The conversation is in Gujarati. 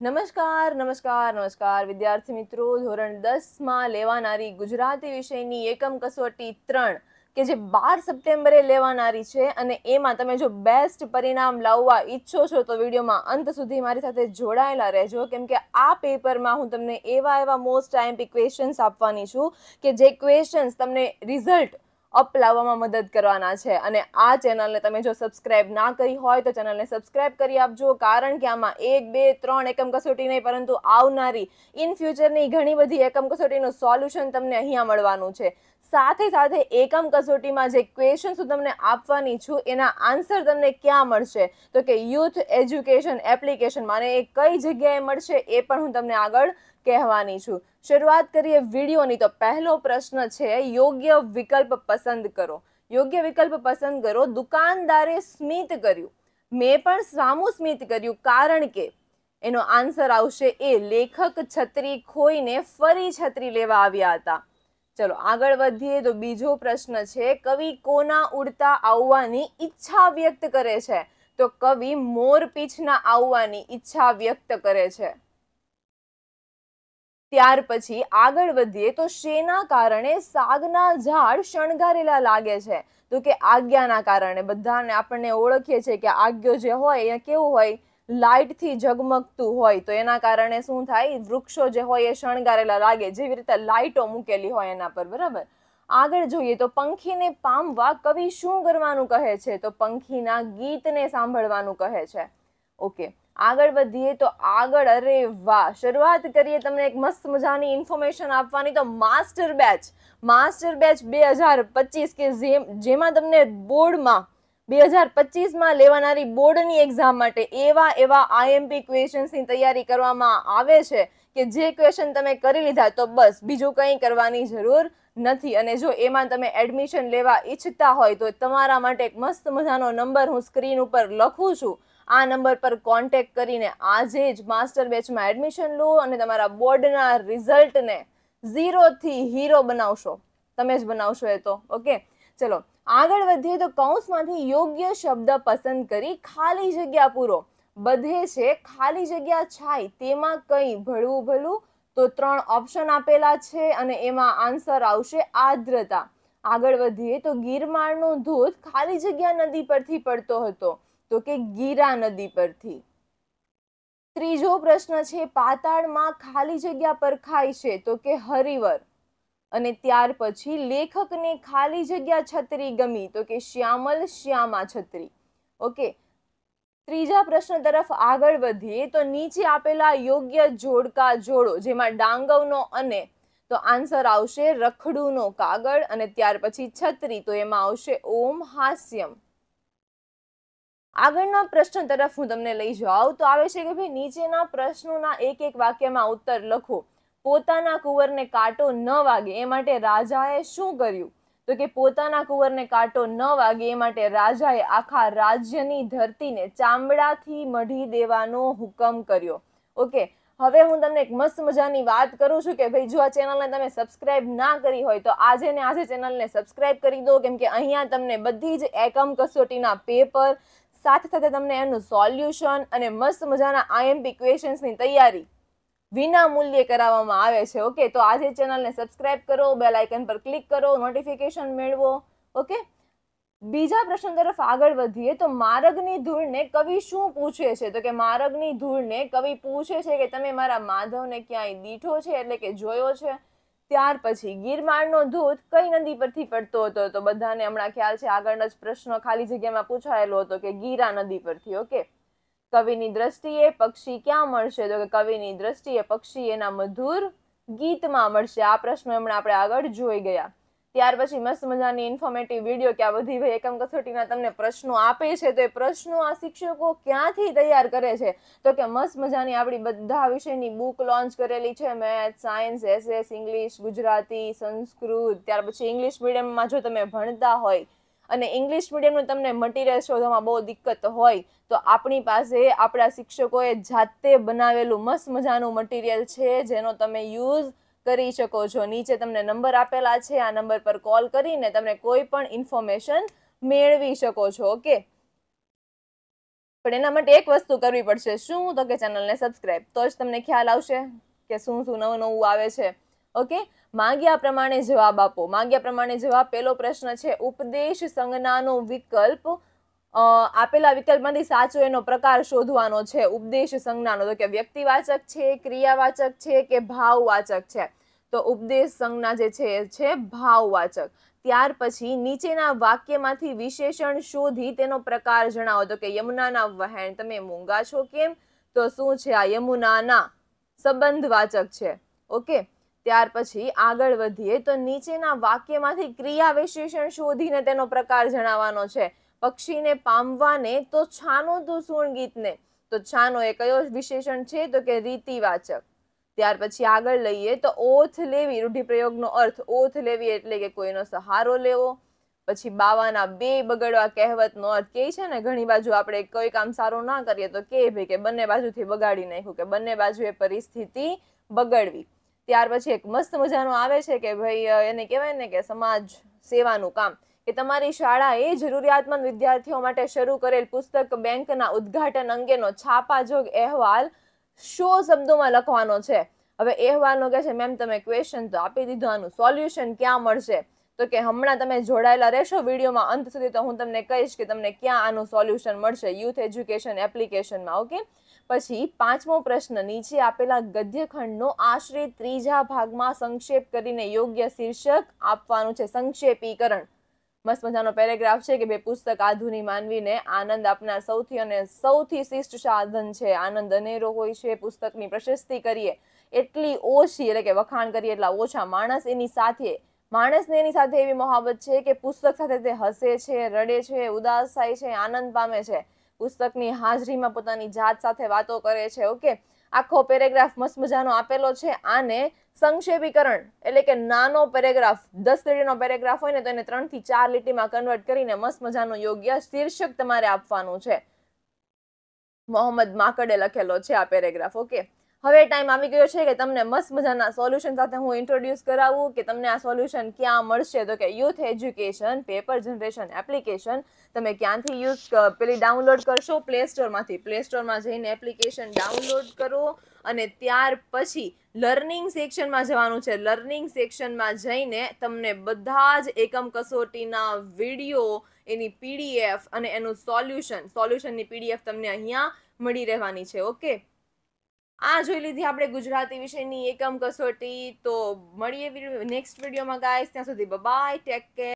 નમસ્કાર નમસ્કાર નમસ્કાર. વિદ્યાર્થી મિત્રો, ધોરણ દસમાં લેવાનારી ગુજરાતી વિષયની એકમ કસોટી ત્રણ, કે જે બાર સપ્ટેમ્બરે લેવાનારી છે, અને એમાં તમે જો બેસ્ટ પરિણામ લાવવા ઈચ્છો છો, તો વિડીયોમાં અંત સુધી મારી સાથે જોડાયેલા રહેજો. કેમ કે આ પેપરમાં હું તમને એવા એવા મોસ્ટ ટાઈમ ક્વેશ્ચન્સ આપવાની છું, કે જે ક્વેશ્ચન્સ તમને રિઝલ્ટ અપ લાવવામાં મદદ કરવાના છે. અને આ ચેનલને તમે જો સબસ્ક્રાઇબ ના કરી હોય તો ચેનલને સબસ્ક્રાઇબ કરી આપજો, કારણ કે આમાં એક, બે, ત્રણ એકમ કસોટી નહીં, પરંતુ આવનારી ઇન ફ્યુચરની ઘણી બધી એકમ કસોટીનું સોલ્યુશન તમને અહીંયા મળવાનું છે. સાથે સાથે એકમ કસોટીમાં જે ક્વેશ્ચન્સ હું તમને આપવાની છું, એના આન્સર તમને ક્યાં મળશે? તો કે યુથ એજ્યુકેશન એપ્લિકેશન મને એ કઈ જગ્યાએ મળશે એ પણ હું તમને આગળ કહેવાની છું. શરૂઆત કરીએ વિડીયોની. તો પહેલો પ્રશ્ન છે, યોગ્ય વિકલ્પ પસંદ કરો. યોગ્ય વિકલ્પ પસંદ કરો. દુકાનદારે સ્મિત કર્યું. મેં પણ સામું સ્મિત કર્યું, કારણ કે એનો આન્સર આવશે એ. લેખક છત્રી ખોઈને ફરી છત્રી લેવા આવ્યા હતા. ચલો, આગળ વધીએ તો બીજો પ્રશ્ન છે, કવિ કોના ઉડતા આવવાની ઈચ્છા વ્યક્ત કરે છે? તો કવિ મોરપીંછના આવવાની ઈચ્છા વ્યક્ત કરે છે. ત્યાર પછી આગળ વધીએ તો શેના કારણે સાગના ઝાડ શણગારેલા લાગે છે? તો કે આજ્ઞાના કારણે. બધાને આપણને ઓળખીએ છીએ કે આજ્ઞો જે હોય એ કેવું હોય? લાઇટથી ઝગમગતું હોય. તો એના કારણે શું થાય? વૃક્ષો જે હોય એ શણગારેલા લાગે. જેવી રીતે લાઇટો મૂકેલી હોય એના પર, બરાબર? આગળ જોઈએ તો પંખીને પામવા કવિ શું કરવાનું કહે છે? તો પંખીના ગીતને સાંભળવાનું કહે છે. ઓકે. આગળ વધીએ તો આગળ, અરે વાહ! શરૂઆત કરીએ તમને એક મસ્ત મજાની ઇન્ફોર્મેશન આપવાની તો માસ્ટર બેચ માસ્ટર બેચ બે હજાર પચીસ કે જેમ તમને બોર્ડમાં બે હજાર પચીસમાં લેવાનારી બોર્ડની એક્ઝામ માટે એવા એવા આઈએમપી ક્વેશ્ચન્સની તૈયારી કરવામાં આવે છે કે જે ક્વેશ્ચન તમે કરી લીધા તો બસ, બીજું કંઈ કરવાની જરૂર નથી. અને જો એમાં તમે એડમિશન લેવા ઈચ્છતા હોય તો તમારા માટે એક મસ્ત મજાનો નંબર હું સ્ક્રીન ઉપર લખું છું. આ નંબર પર કોન્ટેક્ટ કરીને આજે જ માસ્ટર બેચમાં એડમિશન લો અને તમારા બોર્ડના રિઝલ્ટને ઝીરોથી હીરો બનાવશો. તમે જ બનાવશો એ તો ઓકે ચલો, આગળ વધીએ તો કૌંસમાંથી યોગ્ય શબ્દ પસંદ કરી ખાલી જગ્યા પૂરો. બધે છે, ખાલી જગ્યા છાય, તેમાં કંઈ ભળવું ભલું તો ત્રણ ઓપ્શન આપેલા છે અને એમાં આન્સર આવશે આર્દ્રતા. આગળ વધીએ તો ગિરમાળનો ધોધ ખાલી જગ્યા નદી પરથી પડતો હતો. તો કે ગીરા નદી પરથી. ત્રીજો પ્રશ્ન છે, પાતાળમાં ખાલી જગ્યા પર ખાય છે તો કે હરિવર. અને ત્યાર પછી લેખકને ખાલી જગ્યા છત્રી ગમી તો કે શ્યામલ શ્યામા છત્રી. ઓકે, ત્રીજા પ્રશ્ન તરફ આગળ વધીએ તો નીચે આપેલા યોગ્ય જોડકા જોડો, જેમાં ડાંગવનો અને, તો આન્સર આવશે રખડુનો કાગળ અને ત્યાર પછી છત્રી, તો એમાં આવશે ઓમ હાસ્યમ. આગળના પ્રશ્ન તરફ હું તમને લઈ જાઉં. તો આવે છે કે ભાઈ નીચેના પ્રશ્નોના એક એક વાક્યમાં ઉત્તર લખો. પોતાના કુંવરને કાંટો ન વાગે એ માટે રાજાએ શું કર્યું? તો કે પોતાના કુંવરને કાંટો ન વાગે એ માટે રાજાએ આખા રાજ્યની ધરતીને ચામડાથી મઢી દેવાનો હુકમ કર્યો. ઓકે, હવે હું તમને એક મસ્ત મજાની વાત કરું છું કે ભાઈ જો આ ચેનલને તમે સબસ્ક્રાઇબ ના કરી હોય તો આજે ને આજે ચેનલને સબસ્ક્રાઇબ કરી દો. કેમ કે અહીંયા તમને બધી જ એકમ કસોટીના પેપર સાથે સાથે તમને એનું સોલ્યુશન અને મસ્ત મજાના આઈએમપી ક્વેશ્ચન્સની તૈયારી વિના મૂલ્યે કરાવવામાં આવે છે. ઓકે તો આજે ચેનલને સબસ્ક્રાઇબ કરો બેલ આઇકન પર ક્લિક કરો નોટિફિકેશન મેળવો. ઓકે બીજા પ્રશ્ન તરફ આગળ વધીએ તો માર્ગની ધૂળને કવિ શું પૂછે છે? તો કે માર્ગની ધૂળને કવિ પૂછે છે કે તમે મારા માધવને ક્યાંય દીઠો છે? એટલે કે જોયો છે? ત્યાર પછી ગીરમાળનો ધોધ કઈ નદી પરથી પડતો હતો? તો બધાને હમણાં ખ્યાલ છે, આગળનો જ પ્રશ્ન ખાલી જગ્યામાં પૂછાયેલો હતો કે ગીરા નદી પરથી, ઓકે? કવિની દ્રષ્ટિએ પક્ષી ક્યાં મળશે? તો કે કવિની દ્રષ્ટિએ પક્ષી એના મધુર ગીતમાં મળશે. આ પ્રશ્ન હમણાં આપણે આગળ જોઈ ગયા. ત્યાર પછી મસ્ત મજાની ઇન્ફોર્મેટિવ વીડિયો કે આ બધી ભાઈ એકમ કસોટીના તમને પ્રશ્નો આપે છે, તો એ પ્રશ્નો આ શિક્ષકો ક્યાંથી તૈયાર કરે છે? તો કે મસ્ત મજાની આપણી બધા વિષયની બુક લોન્ચ કરેલી છે math science SS English Gujarati, Sanskrit, ત્યાર પછી ઇંગ્લિશ મીડિયમમાં જો તમે ભણતા હોય અને ઇંગ્લિશ મીડિયમનું તમને મટીરિયલ શોધવામાં બહુ દિક્કત હોય, તો આપણી પાસે આપણા શિક્ષકોએ જાતે બનાવેલું મસ્ત મજાનું મટીરિયલ છે, જેનો તમે યુઝ કરી શકો છો. નીચે તમને નંબર આપેલા છે. આ નંબર પર કોલ કરીને તમે કોઈ પણ ઇન્ફોર્મેશન મેળવી શકો છો. ઓકે? પણ એના માટે એક વસ્તુ કરવી પડશે. શું? તો કે ચેનલને સબસ્ક્રાઇબ. તો જ તમને ખ્યાલ આવશે કે શું શું નવું નવું આવે છે. ઓકે? માંગ્યા પ્રમાણે જવાબ આપો. માંગ્યા પ્રમાણે જવાબ. પહેલો પ્રશ્ન છે, ઉપદેશ સંજ્ઞાનો વિકલ્પ. આપેલા વિકલ્પમાંથી સાચો એનો પ્રકાર શોધવાનો છે. ઉપદેશ સંજ્ઞાનો. તો કે વ્યક્તિવાચક છે, ક્રિયાવાચક છે કે ભાવવાચક છે? તો ઉપદેશ સંજ્ઞા જે છે એ છે ભાવવાચક. ત્યાર પછી નીચેના વાક્યમાંથી વિશેષણ શોધી તેનો પ્રકાર જણાવો. તો કે યમુનાના વહેણ, તમે મૂંગા છો કેમ? તો શું છે આ યમુનાના? સંબંધવાચક છે. ઓકે? ત્યાર પછી આગળ વધીએ તો નીચેના વાક્યમાંથી ક્રિયા વિશેષણ શોધીને તેનો પ્રકાર જણાવવાનો છે. પક્ષીને પામવાને તો છાનો તો સુણગીતને. તો છાનો એ કયો વિશેષણ છે? તો કે રીતિવાચક. ત્યાર પછી આગળ લઈએ તો ઓથ લેવી, રૂઢિપ્રયોગનો અર્થ ઓથ લેવી એટલે કે કોઈનો સહારો લેવો. પછી બાવાના બે બગડવા કહેવતનો અર્થ કે છે ને, ઘણી બાજુ આપણે કોઈ કામ સારું ના કરીએ તો કે ભાઈ કે બંને બાજુથી બગાડી નાખ્યું કે બંને બાજુએ પરિસ્થિતિ બગડવી. ત્યાર પછી એક મસ્ત મજાનો આવે છે કે ભાઈ એને કહેવાય ને કે સમાજ સેવાનું કામ. કે તમારી શાળાએ જરૂરિયાતમંદ વિદ્યાર્થીઓ માટે શરૂ કરેલ પુસ્તક બેંકના ઉદ્ઘાટન અંગેનો છાપાજોગ અહેવાલ શો શબ્દોમાં લખવાનો છે? હવે અહેવાલનો કહે છે, મેમ, તમે ક્વેશ્ચન તો આપી દીધો, આનું સોલ્યુશન ક્યાં મળશે? તો કે, હમણાં તમે જોડાયેલા રહેશો વિડીયોમાં, અંત સુધી તો હું તમને કહીશ કે તમને ક્યાં આનું સોલ્યુશન મળશે યુથ એજ્યુકેશન એપ્લિકેશનમાં ઓકે? પછી પાંચમો પ્રશ્ન, નીચે આપેલા ગદ્યખંડનો આશરે ત્રીજા ભાગમાં સંક્ષેપ કરીને યોગ્ય શીર્ષક આપવાનું છે, સંક્ષેપીકરણ. મસ્ત મજાનો પેરેગ્રાફ છે કે બે પુસ્તક આધુનિક માનવીને આનંદ આપનાર સૌથી અને સૌથી શિષ્ટ સાધન છે. આનંદ અનેરો હોય છે, પુસ્તકની પ્રશસ્તિ કરીએ એટલી ઓછી એટલે કે વખાણ કરીએ એટલા ઓછા માણસ એની સાથે, માણસને એની સાથે એવી મહાવત છે કે પુસ્તક સાથે તે હસે છે, રડે છે, ઉદાસ થાય છે, આનંદ પામે છે. પુસ્તકની હાજરીમાં પોતાની જાત સાથે વાતો કરે છે. ઓકે, આખો પેરેગ્રાફ મસ્ત મજાનો આપેલો છે. આને સંક્ષેપીકરણ, એટલે કે નાનો પેરેગ્રાફ, દસ લીટીનો પેરેગ્રાફ હોય ને, તો એને ત્રણથી ચાર લીટીમાં કન્વર્ટ કરીને મસ્ત મજાનો યોગ્ય શીર્ષક તમારે આપવાનું છે. મોહમ્મદ માકડે લખેલો છે આ પેરેગ્રાફ ઓકે હવે ટાઈમ આવી ગયો છે કે તમને મસ્ત મજાના સોલ્યુશન સાથે હું ઇન્ટ્રોડ્યુસ કરાવું કે તમને આ સોલ્યુશન ક્યાં મળશે? તો કે youth education paper generation application તમે ક્યાંથી યુઝ પેલી ડાઉનલોડ કરશો? પ્લે સ્ટોરમાંથી પ્લે સ્ટોરમાં જઈને એપ્લિકેશન ડાઉનલોડ કરો અને ત્યાર પછી લર્નિંગ સેક્શનમાં જવાનું છે. લર્નિંગ સેક્શનમાં જઈને તમને બધા જ એકમ કસોટીના વીડિયો એની પીડીએફ અને એનું સોલ્યુશન સોલ્યુશનની પીડીએફ તમને અહીંયા મળી રહેવાની છે. ઓકે આ જોઈ લીધી આપણે ગુજરાતી વિષયની એકમ કસોટી. તો મળીએ નેક્સ્ટ વિડીયોમાં ગાઈસ ત્યાં સુધી બાય ટેક કેર